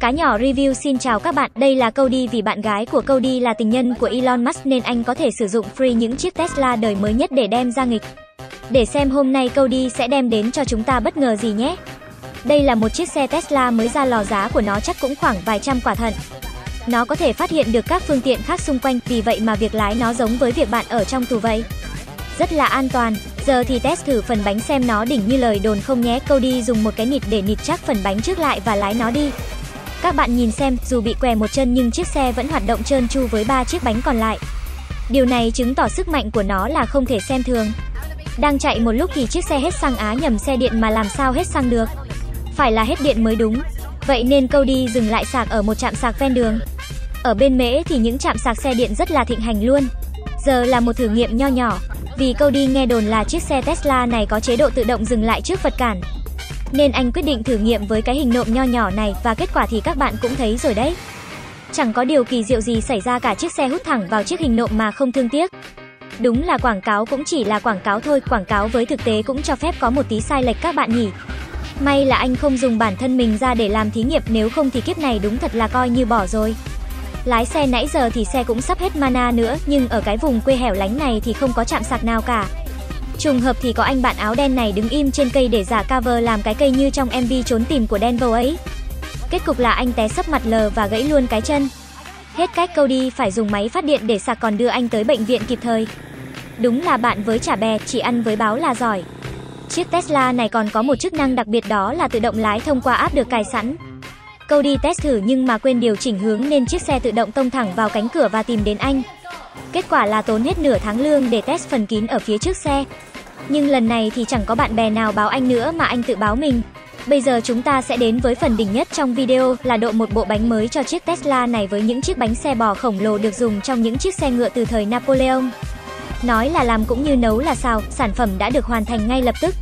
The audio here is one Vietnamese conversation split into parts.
Cá nhỏ review xin chào các bạn, đây là Cody vì bạn gái của Cody là tình nhân của Elon Musk nên anh có thể sử dụng free những chiếc Tesla đời mới nhất để đem ra nghịch. Để xem hôm nay Cody sẽ đem đến cho chúng ta bất ngờ gì nhé. Đây là một chiếc xe Tesla mới ra lò giá của nó chắc cũng khoảng vài trăm quả thận. Nó có thể phát hiện được các phương tiện khác xung quanh, vì vậy mà việc lái nó giống với việc bạn ở trong tù vậy. Rất là an toàn, giờ thì test thử phần bánh xem nó đỉnh như lời đồn không nhé. Cody dùng một cái nịt để nịt chắc phần bánh trước lại và lái nó đi. Các bạn nhìn xem, dù bị què một chân nhưng chiếc xe vẫn hoạt động trơn tru với ba chiếc bánh còn lại. Điều này chứng tỏ sức mạnh của nó là không thể xem thường. Đang chạy một lúc thì chiếc xe hết xăng á nhầm xe điện mà làm sao hết xăng được. Phải là hết điện mới đúng. Vậy nên Cody dừng lại sạc ở một trạm sạc ven đường. Ở bên Mễ thì những trạm sạc xe điện rất là thịnh hành luôn. Giờ là một thử nghiệm nho nhỏ, vì Cody nghe đồn là chiếc xe Tesla này có chế độ tự động dừng lại trước vật cản. Nên anh quyết định thử nghiệm với cái hình nộm nho nhỏ này và kết quả thì các bạn cũng thấy rồi đấy. Chẳng có điều kỳ diệu gì xảy ra cả chiếc xe hút thẳng vào chiếc hình nộm mà không thương tiếc. Đúng là quảng cáo cũng chỉ là quảng cáo thôi, quảng cáo với thực tế cũng cho phép có một tí sai lệch các bạn nhỉ. May là anh không dùng bản thân mình ra để làm thí nghiệm nếu không thì kiếp này đúng thật là coi như bỏ rồi. Lái xe nãy giờ thì xe cũng sắp hết mana nữa, nhưng ở cái vùng quê hẻo lánh này thì không có chạm sạc nào cả. Trùng hợp thì có anh bạn áo đen này đứng im trên cây để giả cover làm cái cây như trong MV trốn tìm của Denver ấy. Kết cục là anh té sấp mặt lờ và gãy luôn cái chân. Hết cách câu đi phải dùng máy phát điện để sạc còn đưa anh tới bệnh viện kịp thời. Đúng là bạn với chả bè, chỉ ăn với báo là giỏi. Chiếc Tesla này còn có một chức năng đặc biệt đó là tự động lái thông qua app được cài sẵn. Cody test thử nhưng mà quên điều chỉnh hướng nên chiếc xe tự động tông thẳng vào cánh cửa và tìm đến anh. Kết quả là tốn hết nửa tháng lương để test phần kín ở phía trước xe. Nhưng lần này thì chẳng có bạn bè nào báo anh nữa mà anh tự báo mình. Bây giờ chúng ta sẽ đến với phần đỉnh nhất trong video là độ một bộ bánh mới cho chiếc Tesla này với những chiếc bánh xe bò khổng lồ được dùng trong những chiếc xe ngựa từ thời Napoleon. Nói là làm cũng như nấu là xào, sản phẩm đã được hoàn thành ngay lập tức.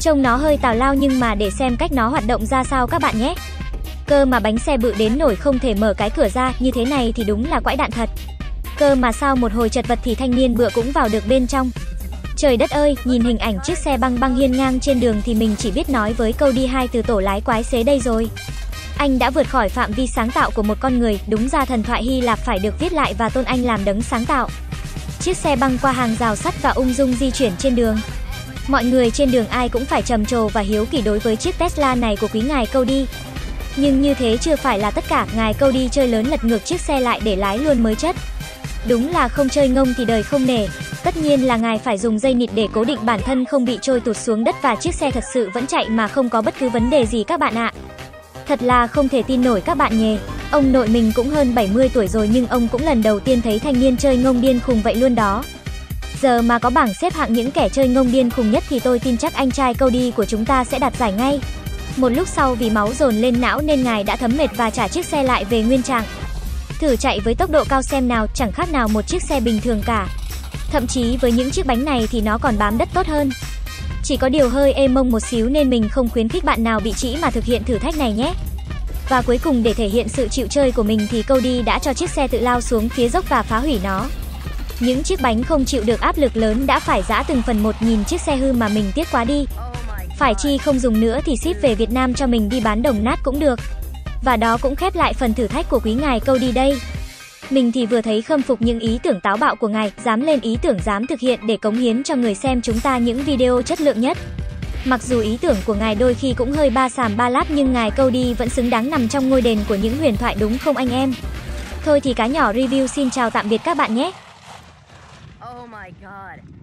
Trông nó hơi tào lao nhưng mà để xem cách nó hoạt động ra sao các bạn nhé. Cơ mà bánh xe bự đến nổi không thể mở cái cửa ra, như thế này thì đúng là quãi đạn thật. Cơ mà sao một hồi chật vật thì thanh niên bựa cũng vào được bên trong. Trời đất ơi, nhìn hình ảnh chiếc xe băng băng hiên ngang trên đường thì mình chỉ biết nói với câu đi hai từ tổ lái quái xế đây rồi. Anh đã vượt khỏi phạm vi sáng tạo của một con người, đúng ra thần thoại Hy Lạp phải được viết lại và tôn anh làm đấng sáng tạo. Chiếc xe băng qua hàng rào sắt và ung dung di chuyển trên đường. Mọi người trên đường ai cũng phải trầm trồ và hiếu kỳ đối với chiếc Tesla này của quý ngài Cody. Nhưng như thế chưa phải là tất cả, ngài câu đi chơi lớn lật ngược chiếc xe lại để lái luôn mới chất. Đúng là không chơi ngông thì đời không nể. Tất nhiên là ngài phải dùng dây nịt để cố định bản thân không bị trôi tụt xuống đất và chiếc xe thật sự vẫn chạy mà không có bất cứ vấn đề gì các bạn ạ. Thật là không thể tin nổi các bạn nhé. Ông nội mình cũng hơn 70 tuổi rồi nhưng ông cũng lần đầu tiên thấy thanh niên chơi ngông điên khùng vậy luôn đó. Giờ mà có bảng xếp hạng những kẻ chơi ngông điên khùng nhất thì tôi tin chắc anh trai câu đi của chúng ta sẽ đạt giải ngay. Một lúc sau vì máu dồn lên não nên ngài đã thấm mệt và trả chiếc xe lại về nguyên trạng. Thử chạy với tốc độ cao xem nào, chẳng khác nào một chiếc xe bình thường cả. Thậm chí với những chiếc bánh này thì nó còn bám đất tốt hơn. Chỉ có điều hơi êm mông một xíu nên mình không khuyến khích bạn nào bị trĩ mà thực hiện thử thách này nhé. Và cuối cùng để thể hiện sự chịu chơi của mình thì Cody đã cho chiếc xe tự lao xuống phía dốc và phá hủy nó. Những chiếc bánh không chịu được áp lực lớn đã phải giã từng phần một nhìn chiếc xe hư mà mình tiếc quá đi. Phải chi không dùng nữa thì ship về Việt Nam cho mình đi bán đồng nát cũng được. Và đó cũng khép lại phần thử thách của quý ngài câu đi đây. Mình thì vừa thấy khâm phục những ý tưởng táo bạo của ngài, dám lên ý tưởng dám thực hiện để cống hiến cho người xem chúng ta những video chất lượng nhất. Mặc dù ý tưởng của ngài đôi khi cũng hơi ba sàm ba lát nhưng ngài câu đi vẫn xứng đáng nằm trong ngôi đền của những huyền thoại đúng không anh em? Thôi thì cá nhỏ review xin chào tạm biệt các bạn nhé. Oh my god.